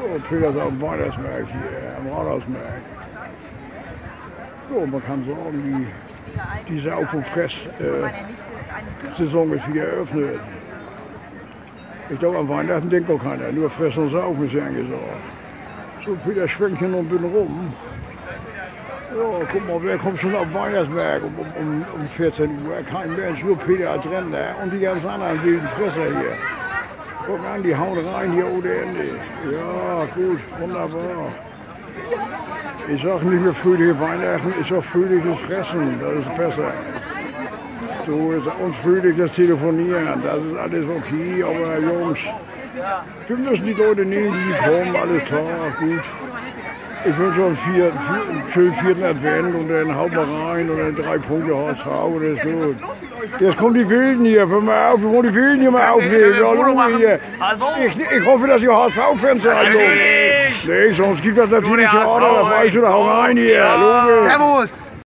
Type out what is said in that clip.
So, Peters auf dem Weihnachtsmarkt hier, am Rathausmarkt. So, man kann sagen, die, die Fress-Saison ist wieder eröffnet. Ich glaube, am Weihnachten denkt auch keiner, nur fressen und saufen ist ja angesagt. So, Peter schwenkt hier noch ein bisschen rum. Ja, guck mal, wer kommt schon auf den Weihnachtsmarkt um, um, um 14 Uhr? Kein Mensch, nur Peter als Rentner und die ganzen anderen wilden Fresser hier. Guck an, die hauen rein hier ohne Ende. Ja, gut, wunderbar. Ich sag nicht mehr fröhliche Weihnachten, ich sag fröhliches Fressen, das ist besser. So ist uns fröhliches Telefonieren, das ist alles okay, aber Jungs, wir müssen die Leute nehmen, die kommen, alles klar, gut. Ich wünsche einen, vier, vier, einen schönen vierten Advent und dann hauen wir rein und dann drei Punkte HSV ist gut. Jetzt kommen die Wilden hier, hör mal auf, wir wollen die Wilden hier mal aufnehmen. Ja, Lunge hier. Ich, ich hoffe, dass ihr HSV-Fans seid. Nee, sonst gibt das natürlich Theater, da weiß ich, hau rein hier. Servus!